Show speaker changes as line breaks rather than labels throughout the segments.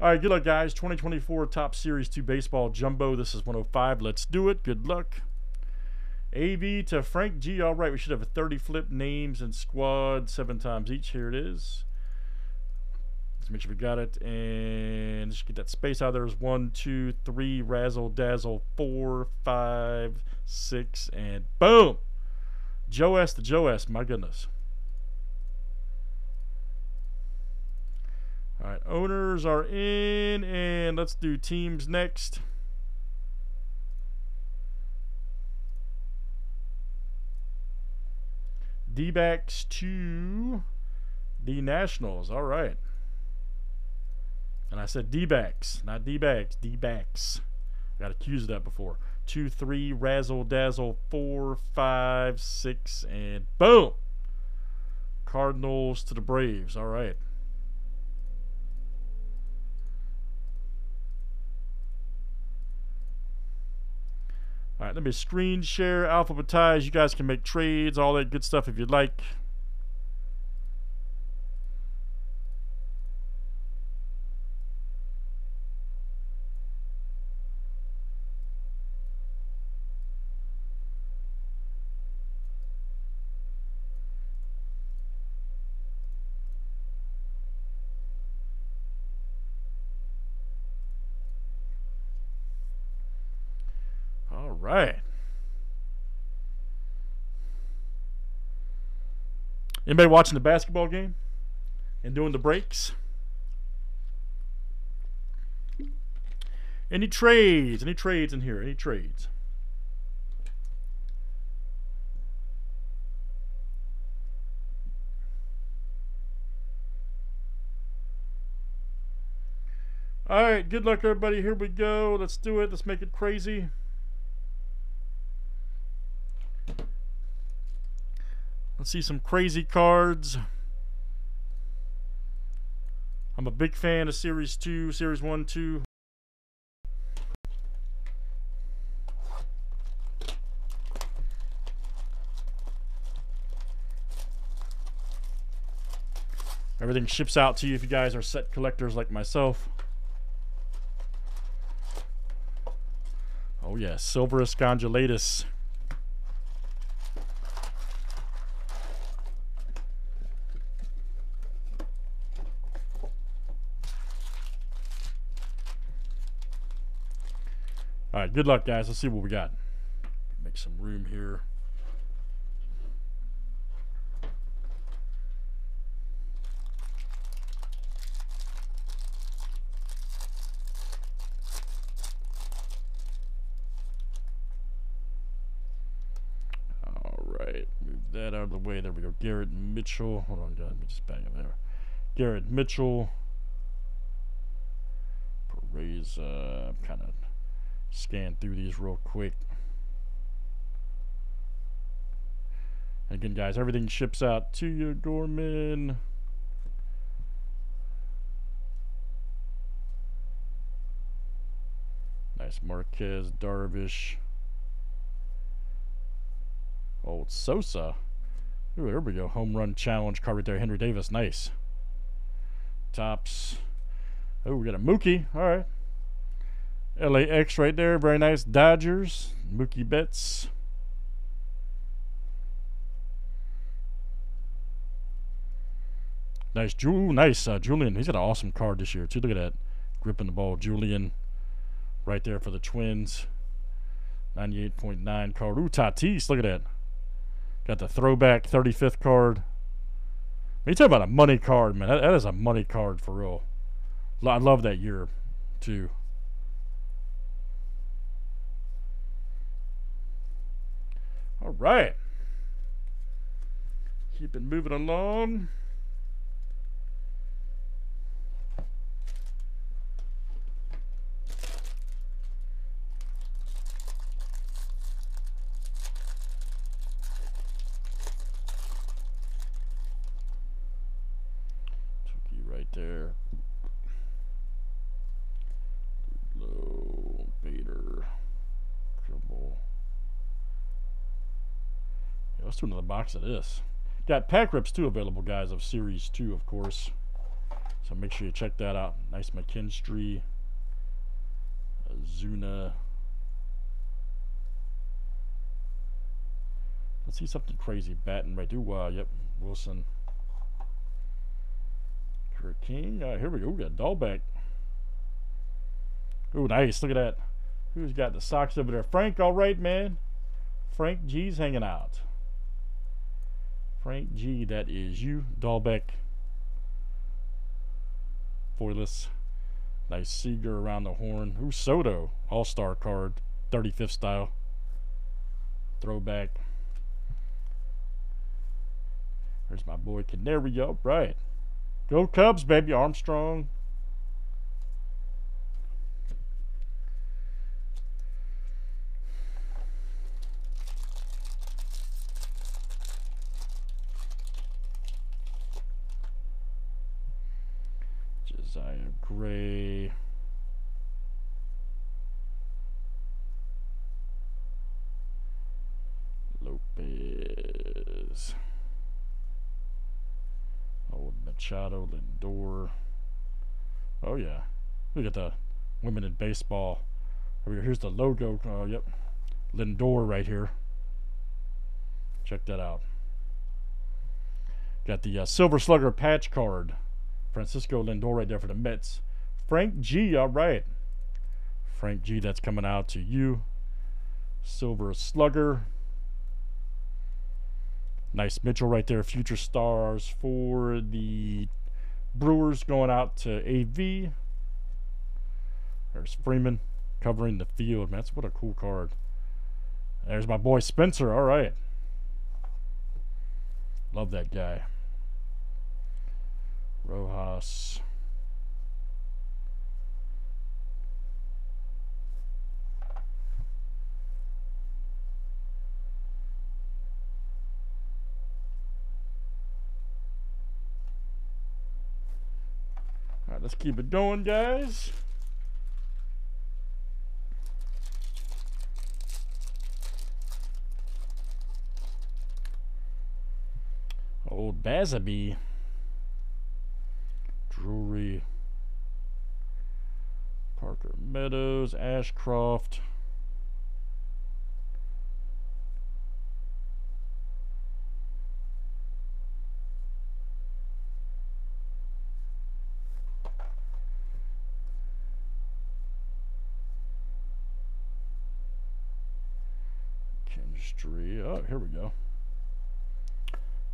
All right, good luck, guys. 2024 Topps Series 2 Baseball Jumbo. This is 105. Let's do it. Good luck. AV to Frank G. All right, we should have a 30 flip names and squad seven times each. Here it is. Let's make sure we got it. And just get that space out. There's one, two, three, razzle dazzle, four, five, six, and boom. Joe S. to Joe S. My goodness. All right, owners are in, and let's do teams next. D to the Nationals. All right. And I said D not D bags, D backs. Got accused of that before. Two, three, razzle dazzle, four, five, six, and boom. Cardinals to the Braves. All right. Let me screen share, alphabetize. You guys can make trades, all that good stuff if you'd like. Right. Anybody watching the basketball game and doing the breaks? Any trades? Any trades in here? Any trades? All right, good luck, everybody. Here we go. Let's do it. Let's make it crazy. Let's see some crazy cards. I'm a big fan of Series 2, Series 1, 2. Everything ships out to you if you guys are set collectors like myself. Oh yeah, Silverus Gondolatus. Right, good luck, guys. Let's see what we got. Make some room here. All right, move that out of the way. There we go. Garrett Mitchell. Hold on, guys. Let me just bang him there. Garrett Mitchell. Perez, uh, kind of scan through these real quick. Again, guys, everything ships out to you, Gorman. Nice Marquez, Darvish. Oh, Old Sosa. Ooh, there we go. Home run challenge card right there. Henry Davis. Nice. Tops. Oh, we got a Mookie. All right. LAX right there. Very nice. Dodgers. Mookie Betts. Nice. Ju- nice. Uh, Julien. He's got an awesome card this year, too. Look at that. Gripping the ball. Julien right there for the Twins. 98.9 card. Ooh, Tatis. Look at that. Got the throwback 35th card. you talk about a money card, man. That, that is a money card for real. I love that year, too. All right. Keep it moving along. Tookie right there. Low Bader. Dribble. Yeah, let's do another box of this. Got pack rips too available, guys, of Series 2, of course. So make sure you check that out. Nice McKinstry, Zuna. Let's see something crazy. Batting right. Do uh, yep. Wilson. Kurt King. Uh, here we go. We got Dalbec. Ooh, nice. Look at that. Who's got the socks over there? Frank, all right, man. Frank G's hanging out. Frank G, that is you. Dalbec. Foiless. Nice Seager around the horn. Ooh, Soto. All-star card. 35th style. Throwback. There's my boy Canario. Right. Go Cubs, baby. Armstrong. Josiah Gray. Lopez. Old Machado, Lindor. Oh yeah, look at the women in baseball. Here's the logo. Oh yep, Lindor right here. Check that out. Got the uh, Silver Slugger patch card. Francisco Lindor right there for the Mets. Frank G. All right. Frank G. That's coming out to you. Silver Slugger. Nice Mitchell right there. Future stars for the Brewers going out to AV. There's Freeman covering the field. Man, that's what a cool card. There's my boy Spencer. All right. Love that guy. Rojas. Let's keep it going, guys. Old Bazaby. Drury. Parker Meadows, Ashcroft. Oh, here we go.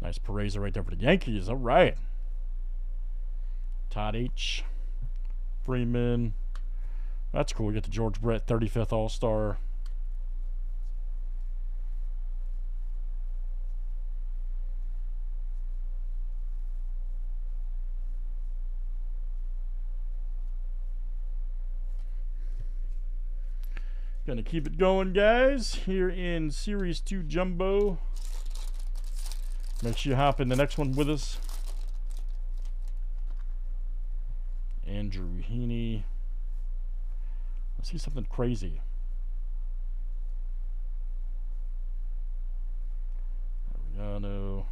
Nice Peraza right there for the Yankees. All right. Todd H. Freeman. That's cool. We get the George Brett 35th All Star. Gonna keep it going, guys, here in Series 2 Jumbo. Make sure you hop in the next one with us. Andrew Heaney. Let's see something crazy. Ariano.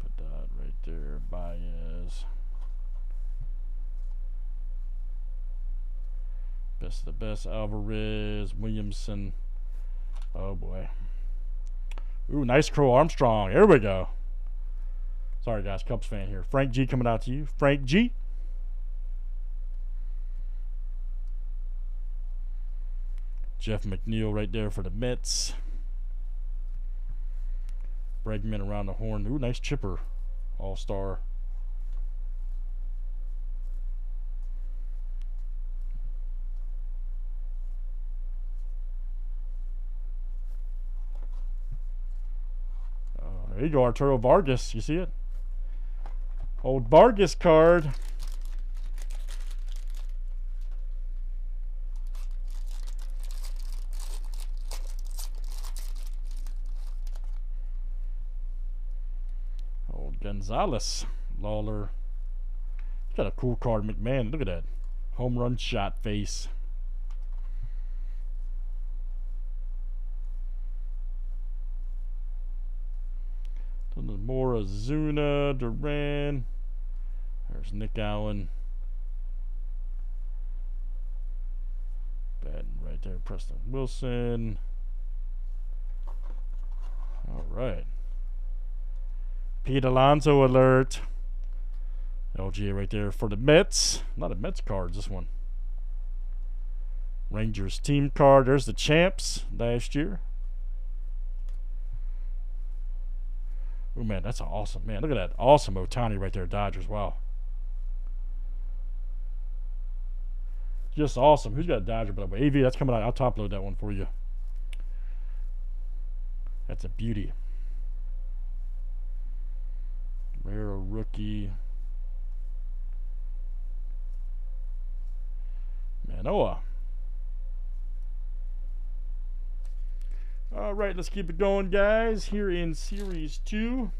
Put that right there. Baez. Best. Alvarez. Williamson. Oh boy. Ooh, nice Crow Armstrong. Here we go. Sorry, guys. Cubs fan here. Frank G coming out to you. Frank G. Jeff McNeil right there for the Mets. Bregman around the horn. Ooh, nice chipper. All star. Uh, there you go, Arturo Vargas. You see it? Old Vargas card. Old Gonzalez. Lawler. Got a cool card, McMahon. Look at that. Home run shot face. More Azuna, Duran. There's Nick Allen. Bad right there. Preston Wilson. All right. Pete Alonso alert. LGA right there for the Mets. Not a lot of Mets cards, this one. Rangers team card. There's the champs last year. Oh man, that's awesome. Man, look at that awesome Ohtani right there, Dodgers. Wow. Just awesome. Who's got a Dodger? But AV, that's coming out. I'll top load that one for you. That's a beauty. Rare rookie. Manoah. All right, let's keep it going, guys. Here in Series 2.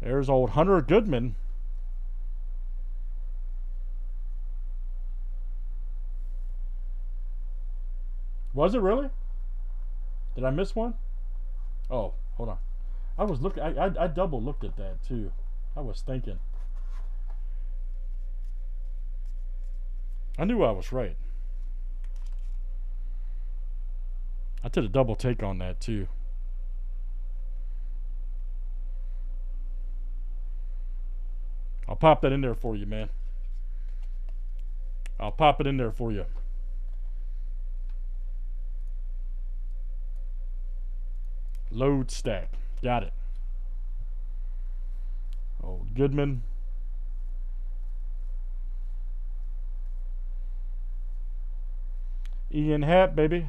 There's old Hunter Goodman. Was it really? Did I miss one? Oh, hold on. I was looking. I, I, I double looked at that too. I was thinking. I knew I was right. I did a double take on that too. I'll pop that in there for you, man. I'll pop it in there for you. Load stack. Got it. Old Goodman. Ian Happ, baby.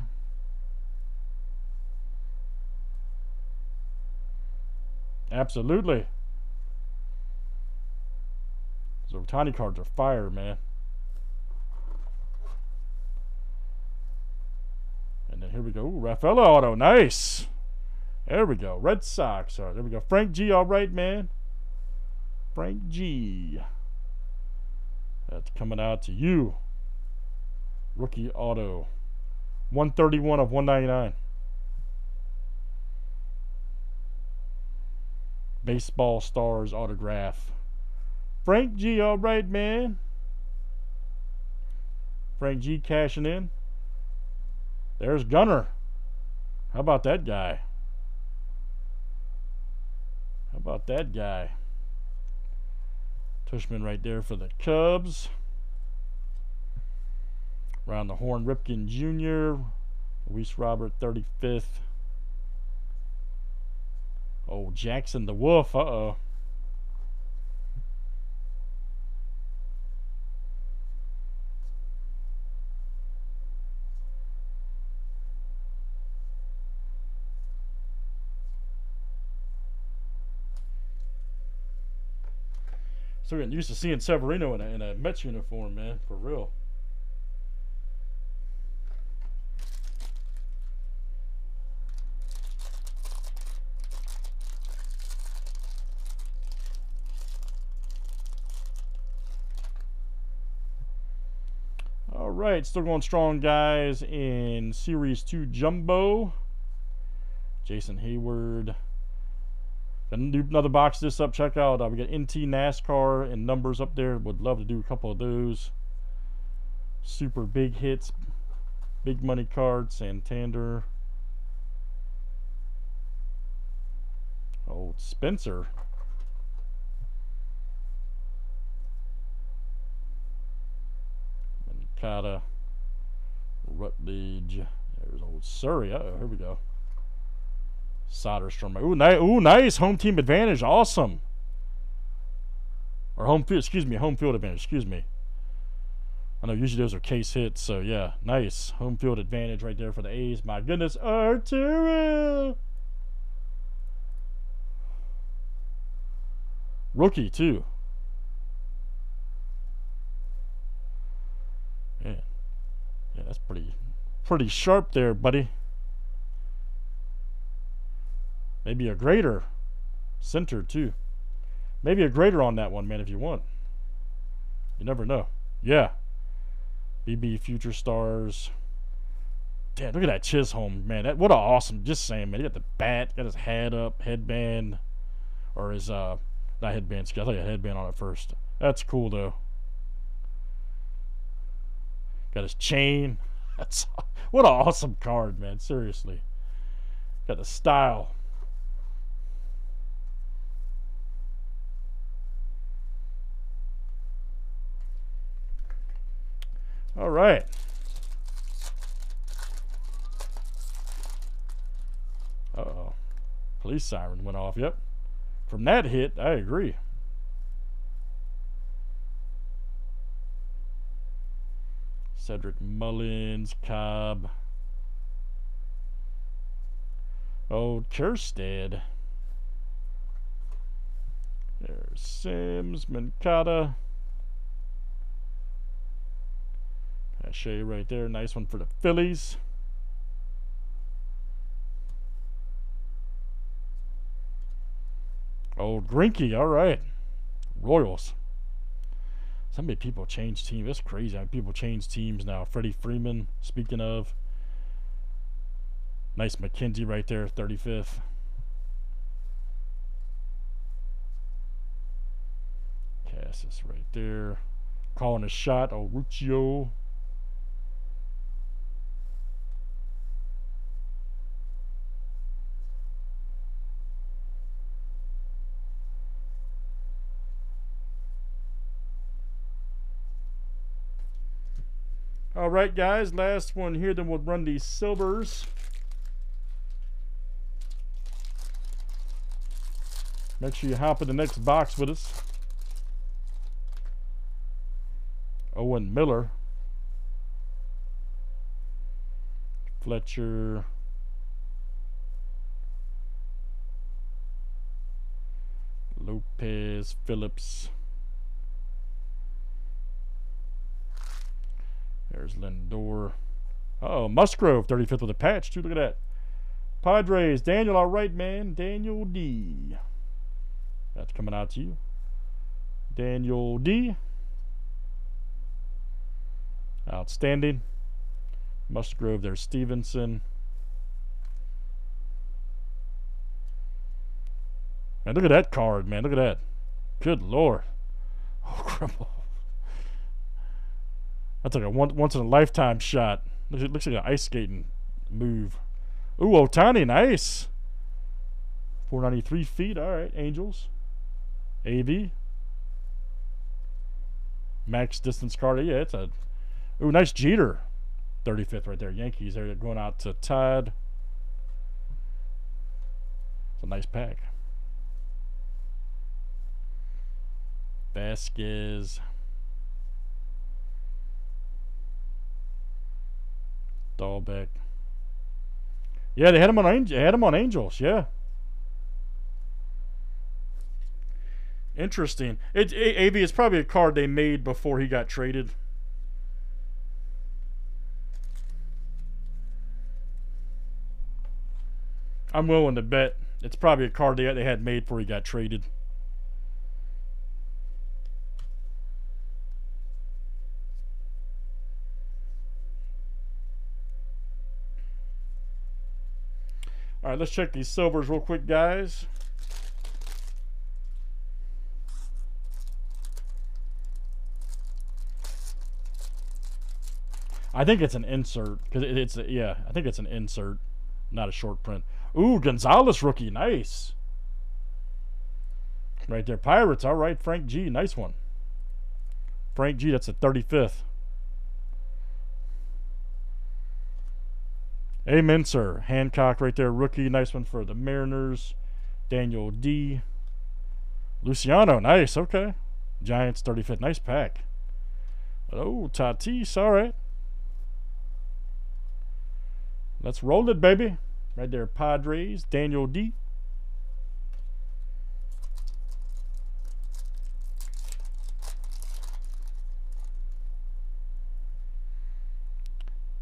Absolutely. So tiny cards are fire, man. And then here we go. Ooh, auto. Nice. There we go. Red Sox. All right, there we go. Frank G. All right, man. Frank G. That's coming out to you. Rookie auto. 131 of 199. Baseball Stars autograph. Frank G, all right, man. Frank G cashing in. There's Gunnar. How about that guy? How about that guy? Tushman right there for the Cubs. Around the horn, Ripken Jr., Luis Robert, 35th. Oh, Jackson the Wolf. Uh oh. Still getting used to seeing Severino in a, in a Mets uniform, man, for real. All right, still going strong, guys, in Series 2 Jumbo. Jason Heyward. Gonna do another box this up. Check out. Uh, we got NT NASCAR and numbers up there. Would love to do a couple of those. Super big hits, big money cards, Santander. Old Spencer. Mancata. Rutledge. There's old Surrey. Oh, here we go. Soderstrom. Ooh, ni ooh, nice home team advantage. Awesome. Or home field, excuse me, home field advantage. Excuse me. I know usually those are case hits, so yeah, nice home field advantage right there for the A's. My goodness, Arturo. Rookie too. Man, yeah, that's pretty, sharp there, buddy. Maybe a greater center too. Maybe a greater on that one, man, if you want. You never know. Yeah. BB Future Stars. Damn, look at that Chisholm, man. That what an awesome. Just saying, man. He got the bat, got his hat up, headband, or his uh, not headband. I thought he had a headband on it first. That's cool though. Got his chain. That's what an awesome card, man. Seriously, got the style. All right. Uh oh. Police siren went off. Yep. From that hit, I agree. Cedric Mullins, Cobb. Oh, Old Kjerstad. There's Sims, Mankata. Pache right there. Nice one for the Phillies. Oh, Old Greinke, all right. Royals. So many people change teams. That's crazy. I mean, people change teams now. Freddie Freeman, speaking of. Nice McKenzie right there, 35th. Cassis right there. Calling a shot. Oh, All right, guys, last one here, then we'll run these silvers. Make sure you hop in the next box with us. Owen Miller. Fletcher. Lopez, Phillips. There's Lindor. Uh oh, Musgrove, 35th with a patch, too. Look at that. Padres, Daniel, all right, man. Daniel D. That's coming out to you. Daniel D. Outstanding. Musgrove, there's Stevenson. Man, look at that card, man. Look at that. Good lord. Oh, crumble. That's like a one, once in a lifetime shot. Looks, looks like an ice skating move. Ooh, Ohtani, nice. 493 feet. All right, Angels. AV. Max distance card. Yeah, it's a. Ooh, nice Jeter. 35th right there. Yankees. They're going out to Todd. It's a nice pack. Vasquez. Dalbec. Yeah, they had him on Angel, had him on Angels. Yeah. Interesting. It, it, AV is probably a card they made before he got traded. I'm willing to bet it's probably a card they, they had made before he got traded. Right, let's check these silvers real quick, guys. I think it's an insert because it, it's yeah. I think it's an insert, not a short print. Ooh, Gonzalez rookie, nice. Right there, Pirates. All right, Frank G, nice one. Frank G, that's a 35th. Amen, sir. Hancock right there, rookie. Nice one for the Mariners. Daniel D. Luciano, nice. Okay. Giants 35th. Nice pack. Oh, Tatis. All right. Let's roll it, baby. Right there, Padres. Daniel D.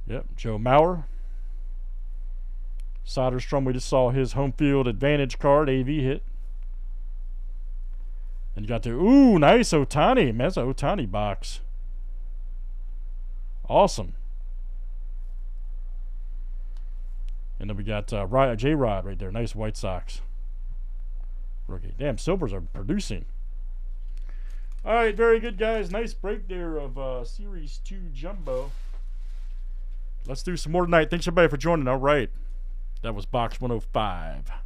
Yep, Joe Mauer. Soderstrom, we just saw his home field advantage card, AV hit. And you got the, ooh, nice Ohtani. Man, that's an Ohtani box. Awesome. And then we got uh, J Rod right there. Nice White Sox rookie. Damn, Silvers are producing. All right, very good, guys. Nice break there of uh, Series 2 Jumbo. Let's do some more tonight. Thanks, everybody, for joining. All right. That was Box 105.